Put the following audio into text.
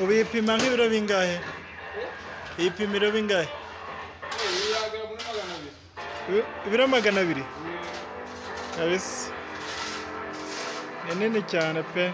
ubu iyipima nk'ibiro bingahe iyipima ibiro bingahe ibiro magana abiri. Kabisa. Ni nini cyane pe?